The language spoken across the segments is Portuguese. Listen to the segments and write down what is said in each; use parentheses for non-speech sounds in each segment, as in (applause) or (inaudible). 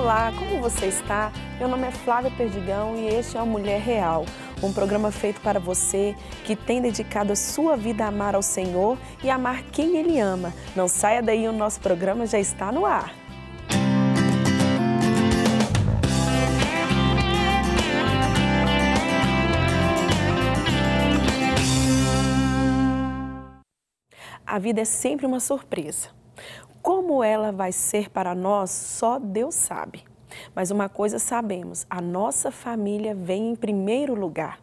Olá, como você está? Meu nome é Flávia Perdigão e este é o Mulher Real, um programa feito para você que tem dedicado a sua vida a amar ao Senhor e amar quem Ele ama. Não saia daí, o nosso programa já está no ar. A vida é sempre uma surpresa. Como ela vai ser para nós, só Deus sabe. Mas uma coisa sabemos: a nossa família vem em primeiro lugar.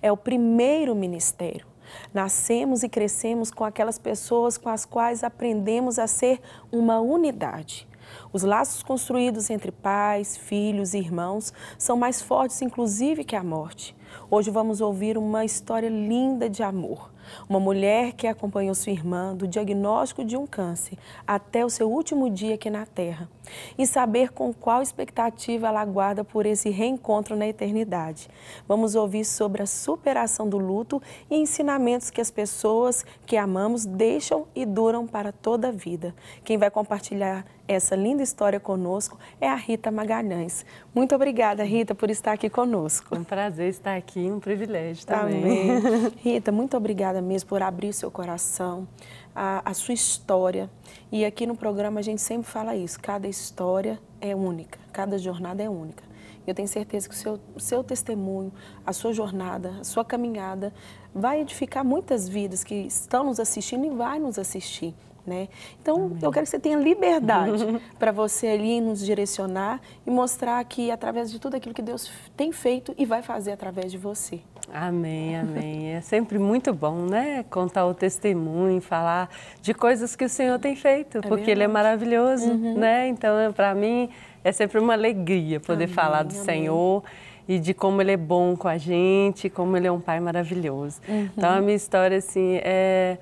É o primeiro ministério. Nascemos e crescemos com aquelas pessoas com as quais aprendemos a ser uma unidade. Os laços construídos entre pais, filhos e irmãos são mais fortes, inclusive, que a morte. Hoje vamos ouvir uma história linda de amor. Uma mulher que acompanhou sua irmã do diagnóstico de um câncer até o seu último dia aqui na Terra. E saber com qual expectativa ela aguarda por esse reencontro na eternidade. Vamos ouvir sobre a superação do luto e ensinamentos que as pessoas que amamos deixam e duram para toda a vida. Quem vai compartilhar essa linda história conosco é a Rita Magalhães. Muito obrigada, Rita, por estar aqui conosco. Um prazer estar aqui, um privilégio também. Amém. (laughs) Rita, muito obrigada mesmo por abrir seu coração, a, a sua história. E aqui no programa a gente sempre fala isso: cada história é única, cada jornada é única. Eu tenho certeza que o seu, seu testemunho, a sua jornada, a sua caminhada vai edificar muitas vidas que estão nos assistindo e vai nos assistir. Né? Então, Amém. eu quero que você tenha liberdade (laughs) para você ali nos direcionar e mostrar que através de tudo aquilo que Deus tem feito e vai fazer através de você. Amém, amém. É sempre muito bom, né? Contar o testemunho, falar de coisas que o Senhor tem feito, é porque verdade. Ele é maravilhoso, uhum. né? Então, para mim, é sempre uma alegria poder amém, falar do amém. Senhor e de como ele é bom com a gente, como ele é um pai maravilhoso. Uhum. Então a minha história assim é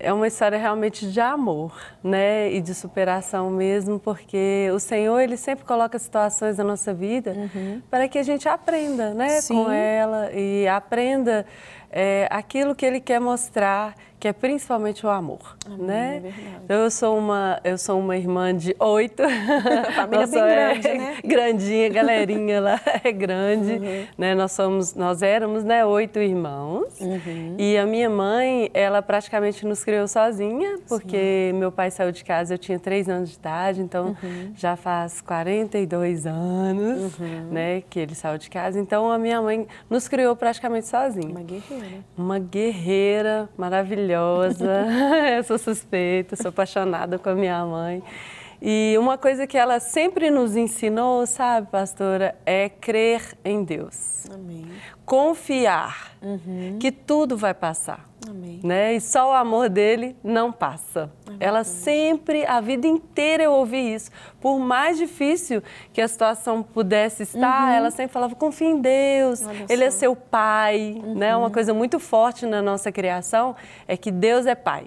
é uma história realmente de amor, né, e de superação mesmo, porque o Senhor ele sempre coloca situações na nossa vida uhum. para que a gente aprenda, né, Sim. com ela e aprenda é, aquilo que Ele quer mostrar que é principalmente o amor, Amém, né? É então, eu sou uma eu sou uma irmã de oito, (laughs) família bem grande, é, né? Grandinha, galerinha lá (laughs) é grande, uhum. né? Nós somos nós éramos né oito irmãos uhum. e a minha mãe ela praticamente nos criou sozinha porque Sim. meu pai saiu de casa eu tinha três anos de idade, então uhum. já faz 42 anos, uhum. né? Que ele saiu de casa, então a minha mãe nos criou praticamente sozinha. Uma guerreira. Uma guerreira maravilhosa maravilhosa. (laughs) eu sou suspeita, sou apaixonada com a minha mãe. E uma coisa que ela sempre nos ensinou, sabe, pastora, é crer em Deus. Amém. Confiar uhum. que tudo vai passar. Amém. Né? E só o amor dele não passa. É ela sempre, a vida inteira eu ouvi isso. Por mais difícil que a situação pudesse estar, uhum. ela sempre falava: confia em Deus, Olha ele é só. é seu pai. Uhum. Né? Uma coisa muito forte na nossa criação é que Deus é pai.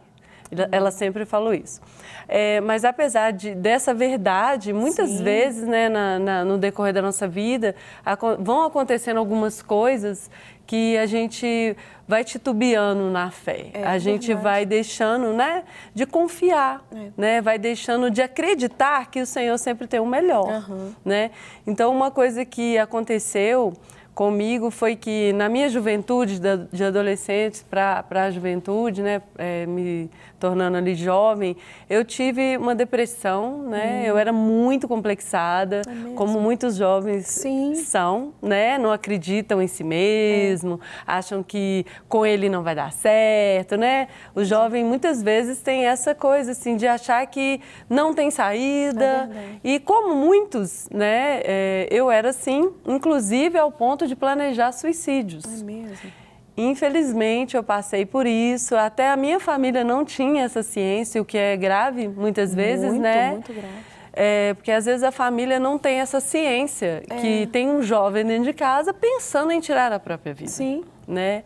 Ela sempre falou isso. É, mas apesar de, dessa verdade, muitas Sim. vezes, né, na, na, no decorrer da nossa vida, a, vão acontecendo algumas coisas que a gente vai titubeando na fé. É, a gente verdade. vai deixando, né, de confiar, é. né, vai deixando de acreditar que o Senhor sempre tem o melhor, uhum. né? Então, uma coisa que aconteceu comigo foi que na minha juventude, de adolescentes para a juventude, né, é, me tornando ali jovem, eu tive uma depressão, né, hum. eu era muito complexada, é como muitos jovens Sim. são, né, não acreditam em si mesmo, é. acham que com ele não vai dar certo, né, o jovem muitas vezes tem essa coisa, assim, de achar que não tem saída, é e como muitos, né, é, eu era assim, inclusive ao ponto ponto de planejar suicídios. É mesmo? Infelizmente, eu passei por isso. Até a minha família não tinha essa ciência, o que é grave muitas vezes, muito, né? Muito grave. É, porque às vezes a família não tem essa ciência é. que tem um jovem dentro de casa pensando em tirar a própria vida. Sim. Né?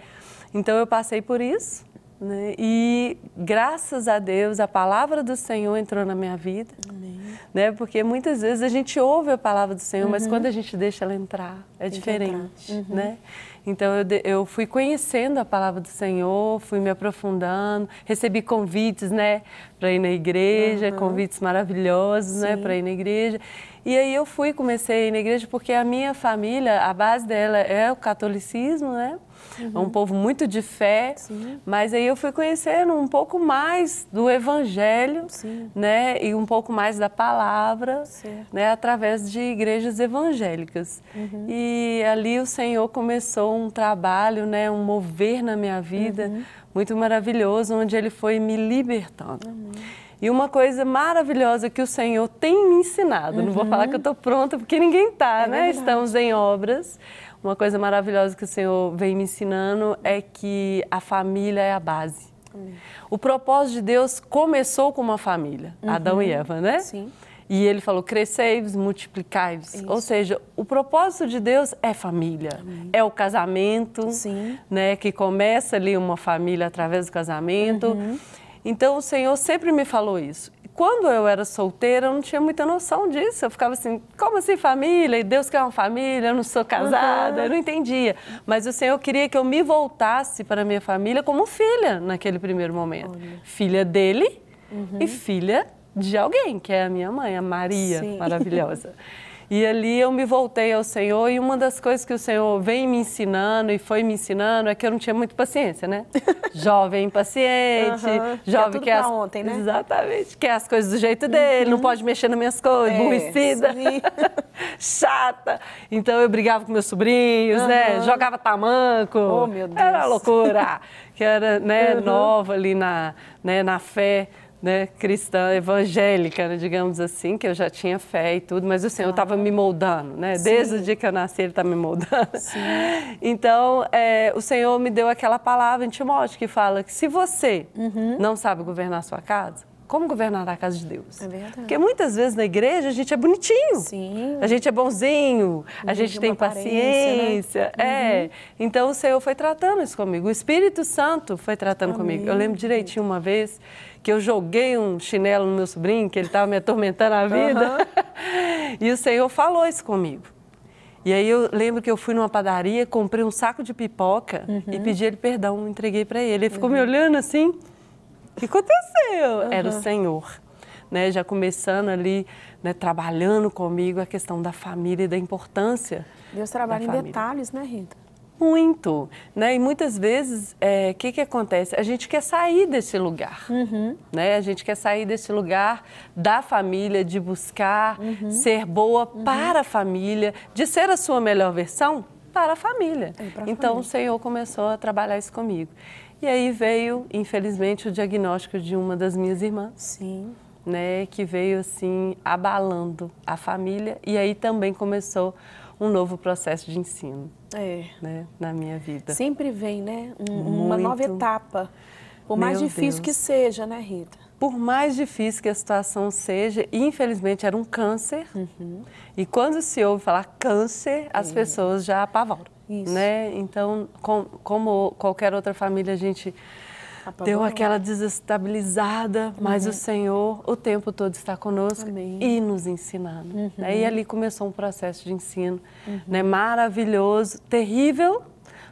Então eu passei por isso. Né? E graças a Deus a palavra do Senhor entrou na minha vida. Amém. Né? Porque muitas vezes a gente ouve a palavra do Senhor, uhum. mas quando a gente deixa ela entrar, é diferente, uhum. né? Então eu, eu fui conhecendo a palavra do Senhor, fui me aprofundando, recebi convites, né, para ir na igreja, uhum. convites maravilhosos, né, Sim. né, para ir na igreja. E aí eu fui, comecei na igreja porque a minha família, a base dela é o catolicismo, né? Uhum. É um povo muito de fé, Sim. mas aí eu fui conhecendo um pouco mais do evangelho, Sim. né? E um pouco mais da palavra, certo. né? Através de igrejas evangélicas. Uhum. E ali o Senhor começou um trabalho, né? Um mover na minha vida uhum. muito maravilhoso, onde Ele foi me libertando. E uma coisa maravilhosa que o Senhor tem me ensinado, uhum. não vou falar que eu estou pronta porque ninguém está, é né? Verdade. Estamos em obras. Uma coisa maravilhosa que o Senhor vem me ensinando é que a família é a base. O propósito de Deus começou com uma família, uhum. Adão e Eva, né? Sim. E ele falou: crescei-vos, multiplicai-vos. Ou seja, o propósito de Deus é família, Amém. é o casamento, Sim. né? Que começa ali uma família através do casamento. Uhum. Então o Senhor sempre me falou isso. Quando eu era solteira, eu não tinha muita noção disso. Eu ficava assim, como assim família? E Deus quer uma família, eu não sou casada, uhum. eu não entendia. Mas o Senhor queria que eu me voltasse para a minha família como filha naquele primeiro momento. Olha. Filha dele uhum. e filha de alguém, que é a minha mãe, a Maria, Sim. maravilhosa. (laughs) E ali eu me voltei ao Senhor e uma das coisas que o Senhor vem me ensinando e foi me ensinando é que eu não tinha muita paciência, né? (laughs) Jovem impaciente, uhum. jovem que é as... ontem, né? Exatamente, quer as coisas do jeito dele, uhum. não pode mexer nas minhas coisas, é, aborrecida, (laughs) chata. Então eu brigava com meus sobrinhos, uhum. né? Jogava tamanco. Oh, meu Deus. Era loucura. que era né, nova ali na, né, na fé né, cristã evangélica, né, digamos assim, que eu já tinha fé e tudo, mas o Senhor estava ah. me moldando, né? Sim. Desde o dia que eu nasci, Ele está me moldando. Sim. (laughs) Então, é, o Senhor me deu aquela palavra em Timóteo que fala que se você uhum. não sabe governar a sua casa, como governar a casa de Deus? É verdade. Porque muitas vezes na igreja a gente é bonitinho. Sim. A gente é bonzinho, a, a gente tem paciência. Né? É. Uhum. Então o Senhor foi tratando isso comigo. O Espírito Santo foi tratando Amém. comigo. Eu lembro direitinho uma vez que eu joguei um chinelo no meu sobrinho, que ele estava me atormentando a vida. Uhum. (laughs) e o Senhor falou isso comigo. E aí eu lembro que eu fui numa padaria, comprei um saco de pipoca uhum. e pedi ele perdão, entreguei para ele. Ele ficou me olhando assim. O que aconteceu? Uhum. Era o Senhor. Né, já começando ali, né, trabalhando comigo a questão da família e da importância. Deus trabalha em detalhes, né, Rita? Muito, né? E muitas vezes, o é, que, que acontece? A gente quer sair desse lugar, uhum. né? A gente quer sair desse lugar da família, de buscar uhum. ser boa uhum. para a família, de ser a sua melhor versão para a família. É então, família. o Senhor começou a trabalhar isso comigo. E aí veio, infelizmente, o diagnóstico de uma das minhas irmãs. Sim. Né, que veio assim abalando a família e aí também começou um novo processo de ensino é. né, na minha vida. Sempre vem, né? Um, uma nova etapa. Por mais Meu difícil Deus. que seja, né, Rita? Por mais difícil que a situação seja, infelizmente era um câncer. Uhum. E quando se ouve falar câncer, as é. pessoas já apavoram. Isso. Né? Então, com, como qualquer outra família, a gente deu aquela desestabilizada, mas uhum. o Senhor o tempo todo está conosco Amém. e nos ensinando. Uhum. Né? E ali começou um processo de ensino uhum. né? maravilhoso, terrível,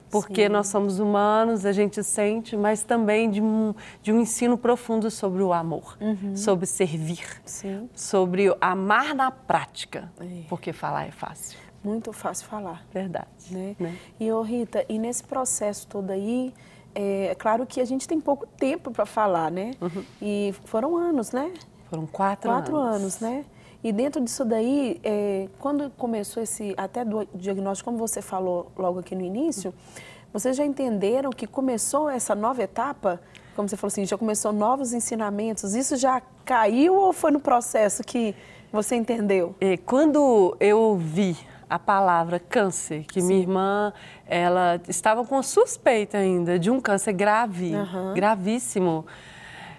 porque Sim. nós somos humanos, a gente sente, mas também de um, de um ensino profundo sobre o amor, uhum. sobre servir, Sim. sobre amar na prática, é. porque falar é fácil muito fácil falar. Verdade. Né? né? E, ô Rita, e nesse processo todo aí, é, é claro que a gente tem pouco tempo para falar, né? Uhum. E foram anos, né? Foram quatro, quatro anos. anos, né? E dentro disso daí, é, quando começou esse, até do diagnóstico, como você falou logo aqui no início, vocês já entenderam que começou essa nova etapa? Como você falou assim, já começou novos ensinamentos. Isso já caiu ou foi no processo que você entendeu? E quando eu vi a palavra câncer, que Sim. minha irmã, ela estava com suspeita ainda de um câncer grave, uhum. gravíssimo.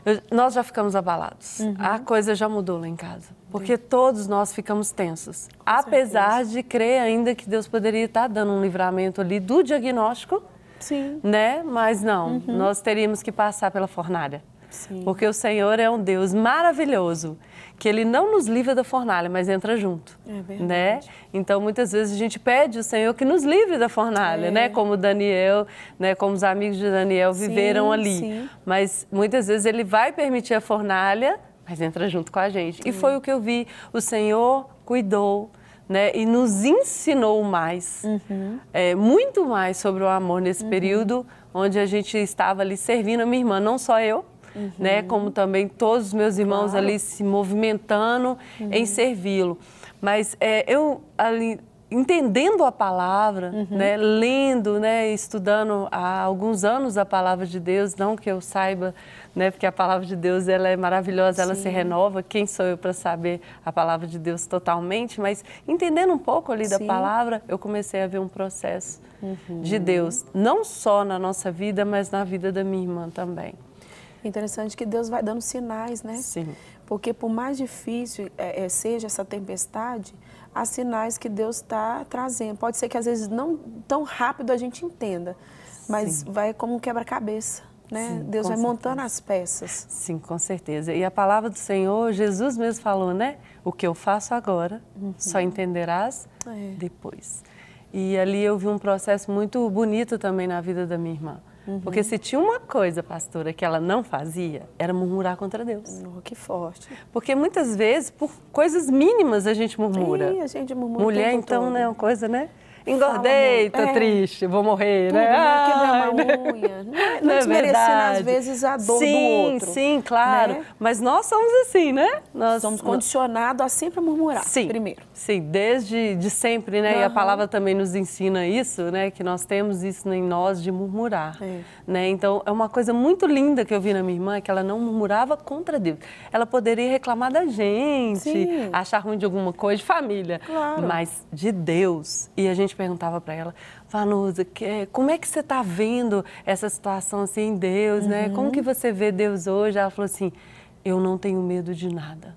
Eu, nós já ficamos abalados. Uhum. A coisa já mudou lá em casa. Porque uhum. todos nós ficamos tensos. Com apesar certeza. de crer ainda que Deus poderia estar dando um livramento ali do diagnóstico. Sim. Né? Mas não, uhum. nós teríamos que passar pela fornalha. Sim. Porque o Senhor é um Deus maravilhoso, que Ele não nos livra da fornalha, mas entra junto. É verdade. Né? Então, muitas vezes a gente pede ao Senhor que nos livre da fornalha, é. né? Como Daniel, né? como os amigos de Daniel viveram sim, ali. Sim. Mas muitas vezes Ele vai permitir a fornalha, mas entra junto com a gente. E foi o que eu vi. O Senhor cuidou, né, e nos ensinou mais, uhum. é, muito mais sobre o amor nesse uhum. período onde a gente estava ali servindo a minha irmã, não só eu, uhum. né, como também todos os meus irmãos claro. ali se movimentando em uhum. servi-lo. Mas é, eu ali entendendo a palavra, uhum. né, lendo, né, estudando há alguns anos a palavra de Deus, não que eu saiba, né, porque a palavra de Deus ela é maravilhosa, Sim. ela se renova. Quem sou eu para saber a palavra de Deus totalmente? Mas entendendo um pouco ali da Sim. palavra, eu comecei a ver um processo uhum. de Deus, não só na nossa vida, mas na vida da minha irmã também. Interessante que Deus vai dando sinais, né? Sim. Porque por mais difícil é, é, seja essa tempestade, há sinais que Deus está trazendo. Pode ser que às vezes não tão rápido a gente entenda, mas Sim. vai como um quebra-cabeça. Né? Sim, Deus vai certeza. montando as peças. Sim, com certeza. E a palavra do Senhor, Jesus mesmo falou, né? O que eu faço agora, uhum. só entenderás é. depois. E ali eu vi um processo muito bonito também na vida da minha irmã. Uhum. Porque se tinha uma coisa, pastora, que ela não fazia, era murmurar contra Deus. Oh, que forte. Porque muitas vezes, por coisas mínimas, a gente murmura. Sim, a gente murmura. Mulher, então, todo. né, é uma coisa, né? engordei, tô é. triste, vou morrer, Tudo, né? né? Quebrar uma unha. (laughs) Não, é, não, não é às vezes, a dor sim, do outro. Sim, claro. Né? Mas nós somos assim, né? Nós somos condicionados a sempre murmurar, sim, primeiro. Sim, desde de sempre, né? Uhum. E a palavra também nos ensina isso, né? Que nós temos isso em nós de murmurar, é. né? Então, é uma coisa muito linda que eu vi na minha irmã, que ela não murmurava contra Deus. Ela poderia reclamar da gente, sim. achar ruim de alguma coisa, de família. Claro. Mas de Deus. E a gente perguntava para ela, Vanusa, que, como é que você está vendo essa situação assim em Deus, uhum. né? Como que você vê Deus hoje? Ela falou assim, eu não tenho medo de nada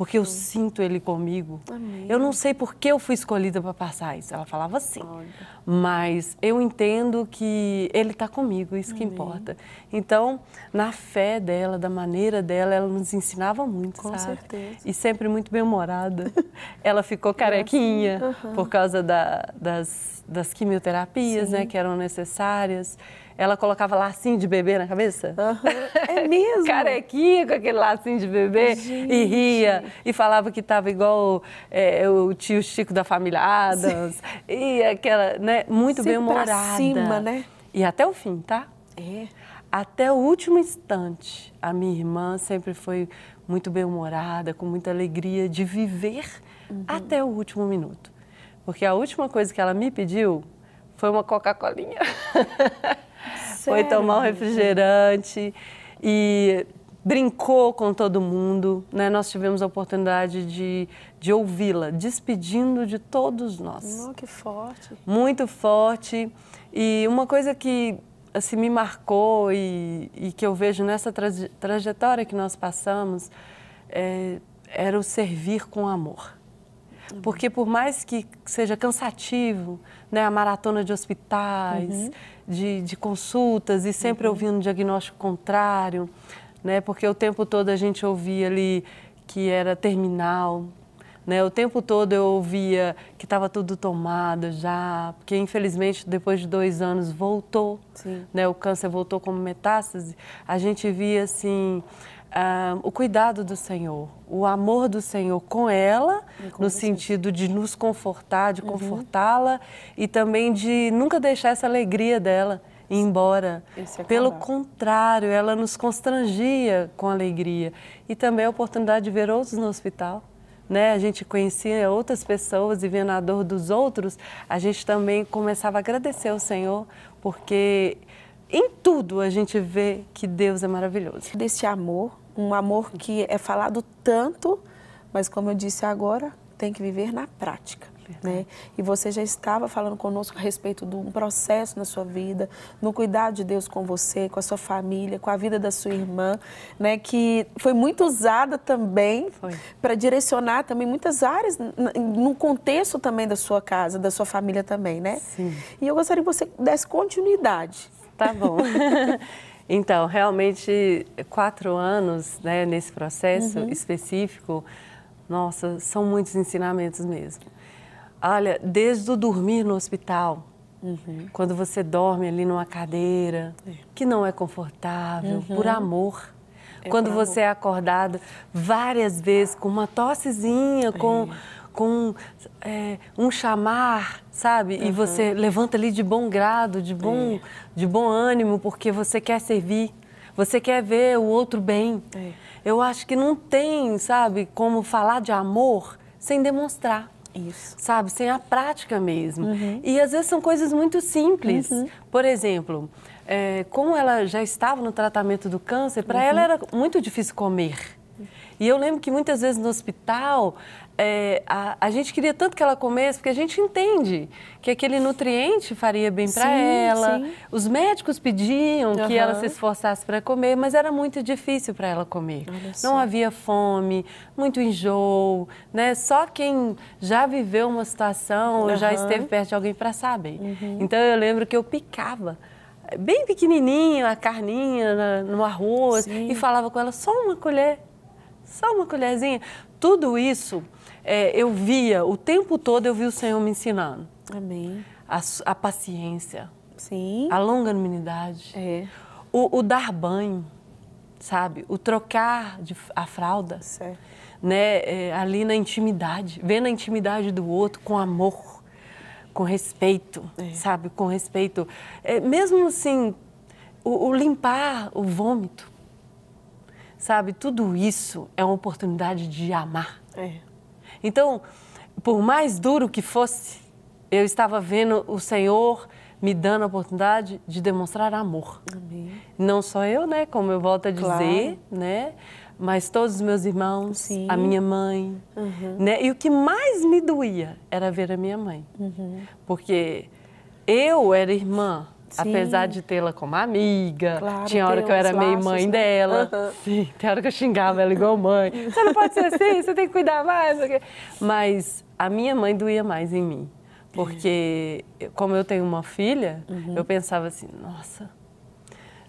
porque eu sinto Ele comigo. Amém. Eu não sei por que eu fui escolhida para passar isso. Ela falava assim. Olha. Mas eu entendo que Ele está comigo, isso Amém. que importa. Então, na fé dela, da maneira dela, ela nos ensinava muito, Com sabe? certeza. E sempre muito bem-humorada. (laughs) ela ficou carequinha uhum. por causa da, das, das quimioterapias, né, que eram necessárias ela colocava lacinho de bebê na cabeça. Uhum. (laughs) É mesmo? Carequinha com aquele lacinho de bebê Gente. e ria. E falava que estava igual é, o tio Chico da família Adams. Sim. E aquela, né, muito bem-humorada. cima, né? E até o fim, tá? É. Até o último instante, a minha irmã sempre foi muito bem-humorada, com muita alegria de viver uhum. até o último minuto. Porque a última coisa que ela me pediu foi uma Coca-Colinha. (laughs) foi tomar um refrigerante e brincou com todo mundo. Né? Nós tivemos a oportunidade de, de ouvi-la, despedindo de todos nós. Oh, que forte. Muito forte. E uma coisa que assim, me marcou e, e que eu vejo nessa traje, trajetória que nós passamos é, era o servir com amor. Uhum. Porque por mais que seja cansativo, né, a maratona de hospitais, uhum. de, de, consultas e sempre uhum. ouvindo um diagnóstico contrário, né, porque o tempo todo a gente ouvia ali que era terminal, né, o tempo todo eu ouvia que estava tudo tomado já, porque infelizmente depois de dois anos voltou, né, o câncer voltou como metástase. A gente via assim Uh, o cuidado do Senhor, o amor do Senhor com ela, no sentido de nos confortar, de uhum. confortá-la e também de nunca deixar essa alegria dela ir embora. Pelo contrário, ela nos constrangia com alegria. E também a oportunidade de ver outros no hospital. Né? A gente conhecia outras pessoas e vendo a dor dos outros, a gente também começava a agradecer ao Senhor, porque em tudo a gente vê que Deus é maravilhoso. Desse amor um amor que é falado tanto, mas como eu disse agora, tem que viver na prática. Né? E você já estava falando conosco a respeito de um processo na sua vida, no cuidado de Deus com você, com a sua família, com a vida da sua irmã, né? que foi muito usada também para direcionar também muitas áreas no contexto também da sua casa, da sua família também, né? Sim. E eu gostaria que você desse continuidade. Tá bom. (laughs) Então, realmente, quatro anos né, nesse processo uhum. específico, nossa, são muitos ensinamentos mesmo. Olha, desde o dormir no hospital, uhum. quando você dorme ali numa cadeira, é. que não é confortável, uhum. por amor. É quando por você amor. é acordado várias vezes com uma tossezinha, com é com é, um chamar, sabe? Uhum. E você levanta ali de bom grado, de bom, é. de bom ânimo, porque você quer servir, você quer ver o outro bem. É. Eu acho que não tem, sabe, como falar de amor sem demonstrar. Isso. Sabe, sem a prática mesmo. Uhum. E às vezes são coisas muito simples. Uhum. Por exemplo, é, como ela já estava no tratamento do câncer, para ela uhum. era muito difícil comer. E eu lembro que muitas vezes no hospital é, a, a, gente queria tanto que ela comesse, porque a gente entende que aquele nutriente faria bem para ela. Sim. Os médicos pediam uhum. que ela se esforçasse para comer, mas era muito difícil para ela comer. Não havia fome, muito enjoo, né? Só quem já viveu uma situação uhum. ou já esteve perto de alguém para saber. Uhum. Então eu lembro que eu picava bem pequenininho a carninha no arroz Sim. e falava com ela só uma colher, só uma colherzinha. Tudo isso é, eu via, o tempo todo eu vi o Senhor me ensinando. Amém. A, a paciência. Sim. A longanimidade. É. O, o, dar banho, sabe? O trocar de, a fralda. Certo. Né? É, ali na intimidade. Vendo a intimidade do outro com amor, com respeito, é. sabe? Com respeito. É, mesmo assim, o, o limpar o vômito, sabe? Tudo isso é uma oportunidade de amar. É. Então, por mais duro que fosse, eu estava vendo o Senhor me dando a oportunidade de demonstrar amor. Amém. Não só eu, né, como eu volto a dizer, claro. né, mas todos os meus irmãos, Sim. a minha mãe, uhum. né? E o que mais me doía era ver a minha mãe, uhum. porque eu era irmã, Sim. apesar de tê-la como amiga. Claro, tinha hora que eu era meio mãe né? dela. Uhum. Sim, (laughs) tem hora que eu xingava ela igual mãe. (laughs) Você não pode ser assim, você tem que cuidar mais. Mas a minha mãe doía mais em mim. Porque, como eu tenho uma filha, uhum. eu pensava assim, nossa.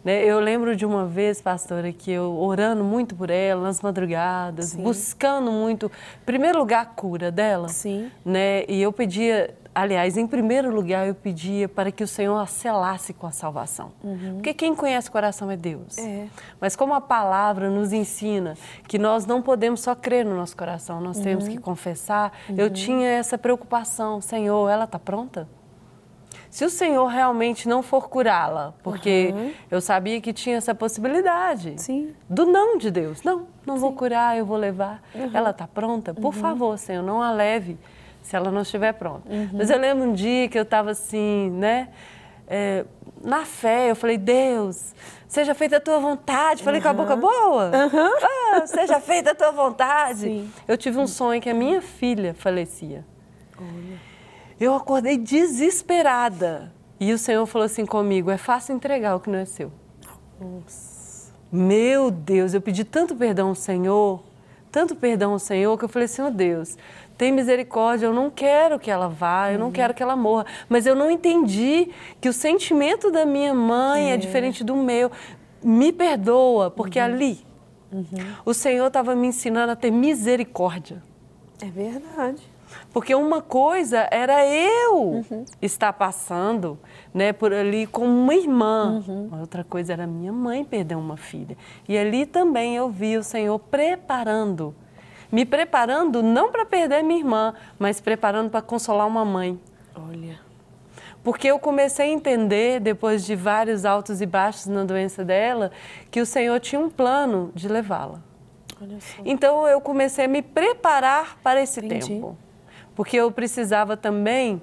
Né? Eu lembro de uma vez, pastora, que eu orando muito por ela, nas madrugadas, Sim. buscando muito, em primeiro lugar, a cura dela. Sim. Né? E eu pedia Aliás, em primeiro lugar, eu pedia para que o Senhor a selasse com a salvação. Uhum. Porque quem conhece o coração é Deus. É. Mas como a palavra nos ensina que nós não podemos só crer no nosso coração, nós uhum. temos que confessar, uhum. eu tinha essa preocupação. Senhor, ela está pronta? Se o Senhor realmente não for curá-la, porque uhum. eu sabia que tinha essa possibilidade Sim. do não de Deus. Não, não Sim. vou curar, eu vou levar. Uhum. Ela está pronta? Por uhum. favor, Senhor, não a leve se ela não estiver pronta. Uhum. Mas eu lembro um dia que eu estava assim, né? É, na fé, eu falei, Deus, seja feita a tua vontade. Falei uhum. com a boca boa. Uhum. (laughs) Ah, seja feita a tua vontade. Sim. Eu tive um sonho que a minha filha falecia. Olha. Eu acordei desesperada. E o Senhor falou assim comigo: é fácil entregar o que não é seu. Nossa. Meu Deus, eu pedi tanto perdão ao Senhor, tanto perdão ao Senhor, que eu falei: Senhor Deus, tem misericórdia, eu não quero que ela vá, eu não uhum. quero que ela morra. Mas eu não entendi que o sentimento da minha mãe é, é diferente do meu. Me perdoa, porque uhum. ali uhum. o Senhor estava me ensinando a ter misericórdia. É verdade. Porque uma coisa era eu uhum. estar passando né, por ali com uma irmã, uhum. outra coisa era minha mãe perder uma filha. E ali também eu vi o Senhor preparando me preparando não para perder minha irmã, mas preparando para consolar uma mãe. Olha. Porque eu comecei a entender, depois de vários altos e baixos na doença dela, que o Senhor tinha um plano de levá-la. Então eu comecei a me preparar para esse Entendi. tempo. Porque eu precisava também,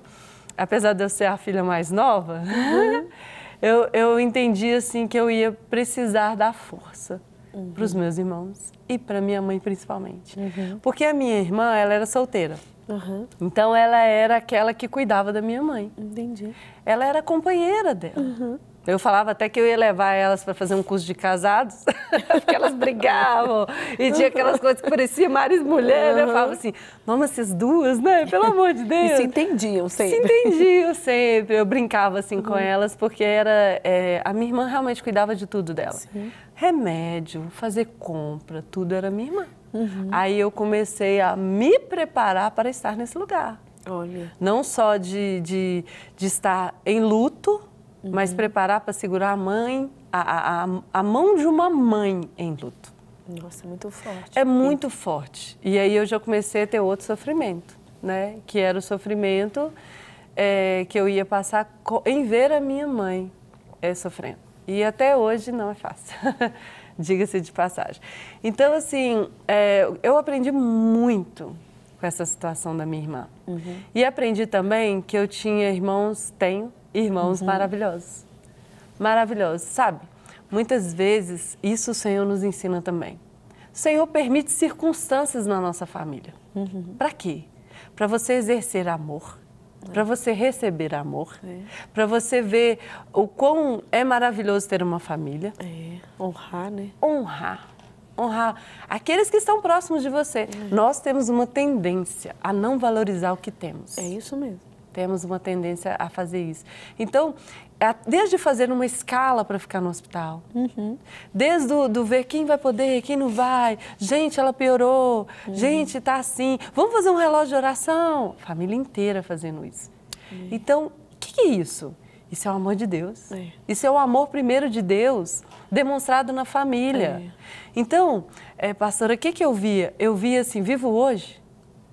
apesar de eu ser a filha mais nova, uhum. (laughs) eu, eu entendi assim que eu ia precisar da força uhum. para os meus irmãos e para minha mãe principalmente. Uhum. Porque a minha irmã, ela era solteira. Uhum. Então ela era aquela que cuidava da minha mãe. Entendi. Ela era companheira dela. Uhum. Eu falava até que eu ia levar elas para fazer um curso de casados, (laughs) porque elas brigavam e tinha aquelas coisas que pareciam mares mulher, né? Eu falava assim, vamos essas duas, né? Pelo amor de Deus. E se entendiam sempre. Se entendiam sempre. Eu brincava assim uhum. com elas, porque era é, a minha irmã realmente cuidava de tudo dela. Sim. Remédio, fazer compra, tudo era minha irmã. Uhum. Aí eu comecei a me preparar para estar nesse lugar. Olha. Não só de, de, de estar em luto, uhum. mas preparar para segurar a mãe, a, a, a mão de uma mãe em luto. Nossa, é muito forte. É muito forte. E aí eu já comecei a ter outro sofrimento, né? Que era o sofrimento é, que eu ia passar em ver a minha mãe é, sofrendo. E até hoje não é fácil, (laughs) diga-se de passagem. Então, assim, é, eu aprendi muito com essa situação da minha irmã. Uhum. E aprendi também que eu tinha irmãos, tenho irmãos uhum. maravilhosos. Maravilhosos, sabe? Muitas vezes isso o Senhor nos ensina também. O Senhor permite circunstâncias na nossa família. Uhum. Para quê? Para você exercer amor, é. para você receber amor, é. para você ver o quão é maravilhoso ter uma família. É. Honrar, né? Honrar. Honrar aqueles que estão próximos de você. É. Nós temos uma tendência a não valorizar o que temos. É isso mesmo temos uma tendência a fazer isso. Então, desde fazer uma escala para ficar no hospital, uhum. desde do, do, ver quem vai poder, quem não vai, gente, ela piorou, uhum. gente, está assim, vamos fazer um relógio de oração. Família inteira fazendo isso. Uhum. Então, o que, que, é isso? Isso é o amor de Deus. É. Isso é o amor primeiro de Deus, demonstrado na família. É. Então, é, pastora, o que, que eu via? Eu via assim, vivo hoje,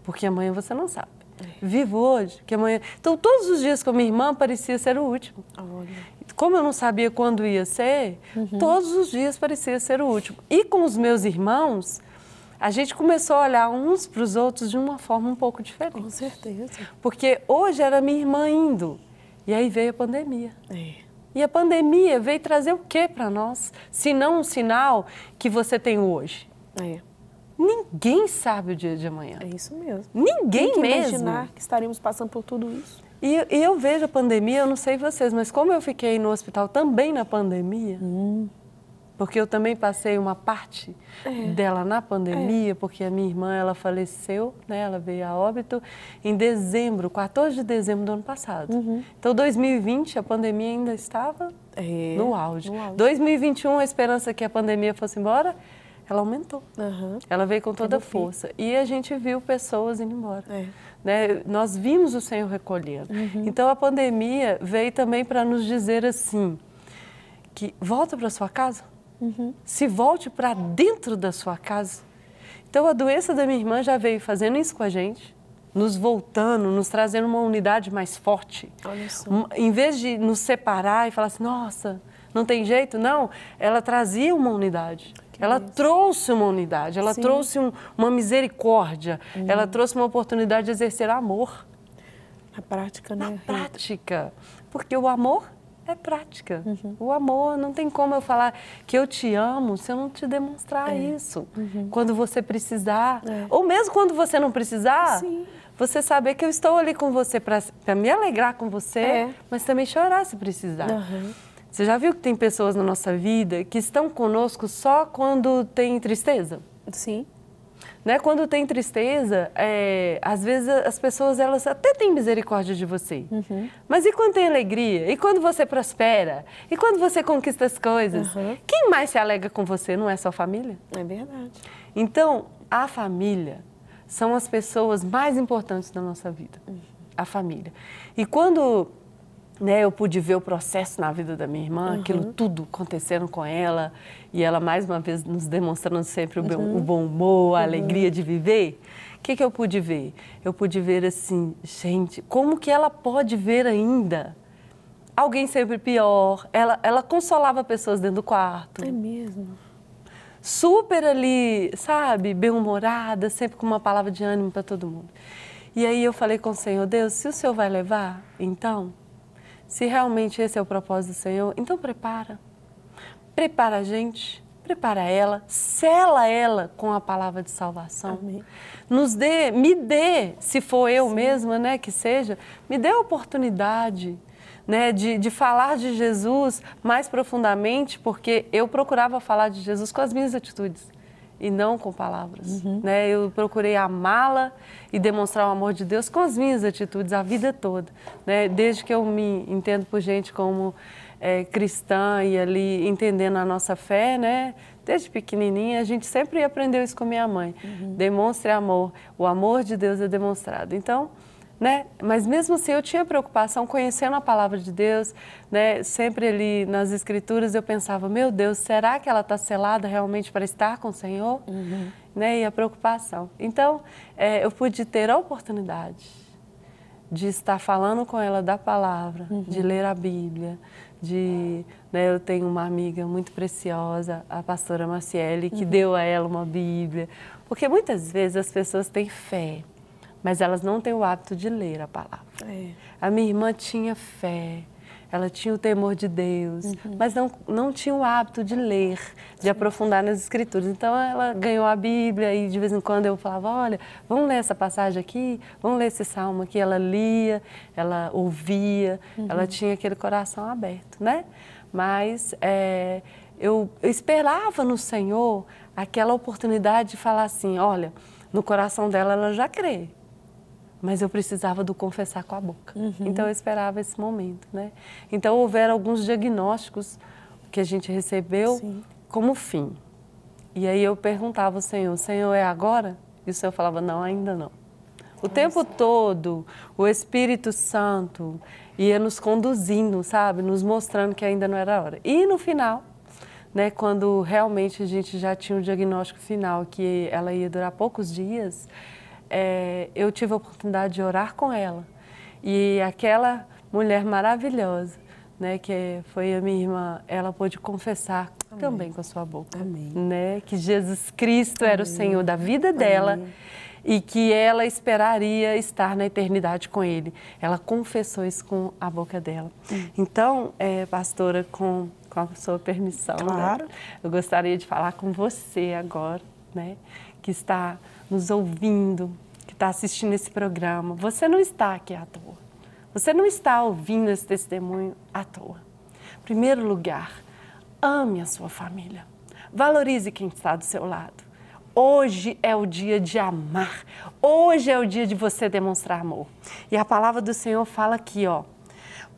porque amanhã você não sabe. Vivo hoje, que amanhã. Então, todos os dias com a minha irmã parecia ser o último. Olha. Como eu não sabia quando ia ser, uhum. todos os dias parecia ser o último. E com os meus irmãos, a gente começou a olhar uns para os outros de uma forma um pouco diferente. Com certeza. Porque hoje era minha irmã indo, e aí veio a pandemia. É. E a pandemia veio trazer o que para nós? Se não um sinal que você tem hoje. É. Ninguém sabe o dia de amanhã. É isso mesmo. Ninguém Tem que mesmo. imaginar que estaríamos passando por tudo isso. E, e, eu vejo a pandemia, eu não sei vocês, mas como eu fiquei no hospital também na pandemia, hum. porque eu também passei uma parte é. dela na pandemia, é. porque a minha irmã, ela faleceu, né, ela veio a óbito em dezembro, 14 de dezembro do ano passado. Uhum. Então, 2020, a pandemia ainda estava é. no, auge. no auge. 2021, a esperança que a pandemia fosse embora, ela aumentou. Uhum. Ela veio com toda a força. E a gente viu pessoas indo embora. É. Né? Nós vimos o Senhor recolhendo. Uhum. Então a pandemia veio também para nos dizer assim: que volta para sua casa, uhum. se volte para dentro da sua casa. Então a doença da minha irmã já veio fazendo isso com a gente, nos voltando, nos trazendo uma unidade mais forte. Olha só. Em vez de nos separar e falar assim, nossa, não tem jeito, não, ela trazia uma unidade. Que ela isso. trouxe uma unidade, ela Sim. trouxe um, uma misericórdia, uhum. ela trouxe uma oportunidade de exercer amor. Na prática, né? Na prática. Porque o amor é prática. Uhum. O amor, não tem como eu falar que eu te amo se eu não te demonstrar é. isso. Uhum. Quando você precisar. É. Ou mesmo quando você não precisar. Sim. Você saber que eu estou ali com você para me alegrar com você, é. mas também chorar se precisar. Uhum. Você já viu que tem pessoas na nossa vida que estão conosco só quando tem tristeza? Sim. Né? Quando tem tristeza, é, às vezes as pessoas elas até têm misericórdia de você. Uhum. Mas e quando tem alegria? E quando você prospera? E quando você conquista as coisas? Uhum. Quem mais se alega com você não é sua família? É verdade. Então, a família são as pessoas mais importantes da nossa vida. Uhum. A família. E quando né, eu pude ver o processo na vida da minha irmã, uhum. aquilo tudo acontecendo com ela, e ela mais uma vez nos demonstrando sempre o, uhum. o bom humor, a uhum. alegria de viver. O que, que eu pude ver? Eu pude ver assim, gente, como que ela pode ver ainda alguém sempre pior? Ela, ela consolava pessoas dentro do quarto. É mesmo. Super ali, sabe, bem-humorada, sempre com uma palavra de ânimo para todo mundo. E aí eu falei com o Senhor, Deus, se o Senhor vai levar, então se realmente esse é o propósito do Senhor, então prepara. Prepara a gente, prepara ela, sela ela com a palavra de salvação. Amém. Nos dê, me dê, se for eu Sim. mesma, né, que seja, me dê a oportunidade né, de, de falar de Jesus mais profundamente, porque eu procurava falar de Jesus com as minhas atitudes e não com palavras. Uhum. Né? Eu procurei amá-la e demonstrar o amor de Deus com as minhas atitudes a vida toda. Né? Desde que eu me entendo por gente como é, cristã e ali entendendo a nossa fé, né? desde pequenininha, a gente sempre aprendeu isso com minha mãe. Uhum. Demonstre amor. O amor de Deus é demonstrado. Então, né? Mas mesmo assim eu tinha preocupação conhecendo a palavra de Deus, né? Sempre ali nas escrituras eu pensava, meu Deus, será que ela está selada realmente para estar com o Senhor? Uhum. Né? E a preocupação. Então é, eu pude ter a oportunidade de estar falando com ela da palavra, uhum. de ler a Bíblia, de né, eu tenho uma amiga muito preciosa, a pastora Maciele, que uhum. deu a ela uma Bíblia, porque muitas vezes as pessoas têm fé mas elas não têm o hábito de ler a palavra. É. A minha irmã tinha fé, ela tinha o temor de Deus, uhum. mas não, não tinha o hábito de ler, de Sim. aprofundar nas escrituras. Então ela ganhou a Bíblia e de vez em quando eu falava, olha, vamos ler essa passagem aqui, vamos ler esse salmo aqui. Ela lia, ela ouvia, uhum. ela tinha aquele coração aberto, né? Mas é, eu, eu esperava no Senhor aquela oportunidade de falar assim, olha, no coração dela ela já crê, mas eu precisava do confessar com a boca. Uhum. Então eu esperava esse momento, né? Então houveram alguns diagnósticos que a gente recebeu Sim. como fim. E aí eu perguntava ao Senhor, Senhor, é agora? E o Senhor falava, não, ainda não. O Nossa. tempo todo, o Espírito Santo ia nos conduzindo, sabe? Nos mostrando que ainda não era a hora. E no final, né, quando realmente a gente já tinha o diagnóstico final, que ela ia durar poucos dias, é, eu tive a oportunidade de orar com ela. E aquela mulher maravilhosa, né, que foi a minha irmã, ela pôde confessar Amém. também com a sua boca, Amém. né, que Jesus Cristo Amém. era o Senhor da vida dela e que ela esperaria estar na eternidade com Ele. Ela confessou isso com a boca dela. Hum. Então, é, pastora, com, com a sua permissão, né, claro. né, eu gostaria de falar com você agora, né, que está nos ouvindo, que está assistindo esse programa, você não está aqui à toa. Você não está ouvindo esse testemunho à toa. Em primeiro lugar, ame a sua família. Valorize quem está do seu lado. Hoje é o dia de amar. Hoje é o dia de você demonstrar amor. E a palavra do Senhor fala aqui, ó.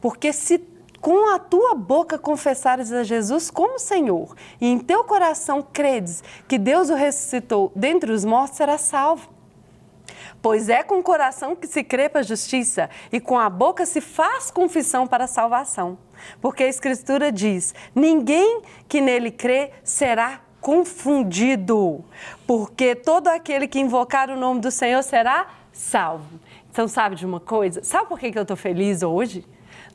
Porque se com a tua boca confessares a Jesus como Senhor e em teu coração credes que Deus o ressuscitou dentre os mortos, serás salvo. Pois é com o coração que se crê para a justiça e com a boca se faz confissão para a salvação. Porque a Escritura diz: ninguém que nele crê será confundido, porque todo aquele que invocar o nome do Senhor será salvo. Então, sabe de uma coisa? Sabe por que eu estou feliz hoje?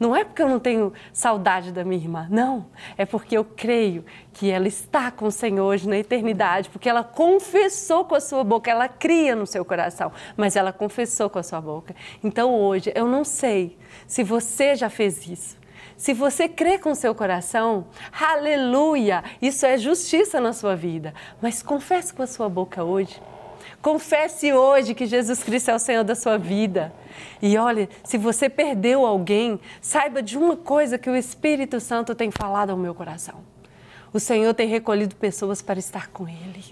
Não é porque eu não tenho saudade da minha irmã, não. É porque eu creio que ela está com o Senhor hoje na eternidade, porque ela confessou com a sua boca, ela cria no seu coração, mas ela confessou com a sua boca. Então hoje, eu não sei se você já fez isso. Se você crê com seu coração, aleluia, isso é justiça na sua vida. Mas confesse com a sua boca hoje Confesse hoje que Jesus Cristo é o Senhor da sua vida. E olha, se você perdeu alguém, saiba de uma coisa que o Espírito Santo tem falado ao meu coração. O Senhor tem recolhido pessoas para estar com Ele.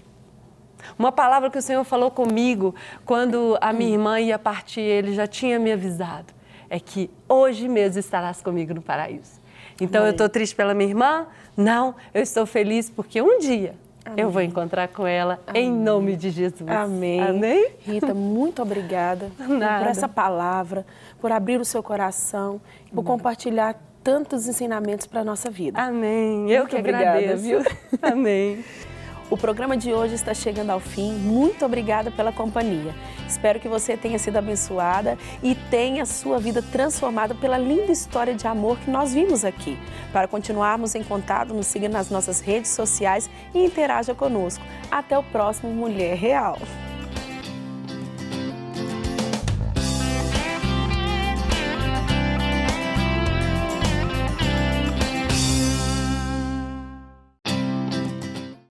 Uma palavra que o Senhor falou comigo quando a minha irmã ia partir, Ele já tinha me avisado. É que hoje mesmo estarás comigo no paraíso. Então Amém. eu estou triste pela minha irmã? Não, eu estou feliz porque um dia Amém. Eu vou encontrar com ela Amém. em nome de Jesus. Amém. Amém. Rita, muito obrigada (laughs) Nada. por essa palavra, por abrir o seu coração, por compartilhar tantos ensinamentos para a nossa vida. Amém. Eu muito que obrigada, agradeço. Viu? (laughs) Amém. O programa de hoje está chegando ao fim. Muito obrigada pela companhia. Espero que você tenha sido abençoada e tenha sua vida transformada pela linda história de amor que nós vimos aqui. Para continuarmos em contato, nos siga nas nossas redes sociais e interaja conosco. Até o próximo Mulher Real.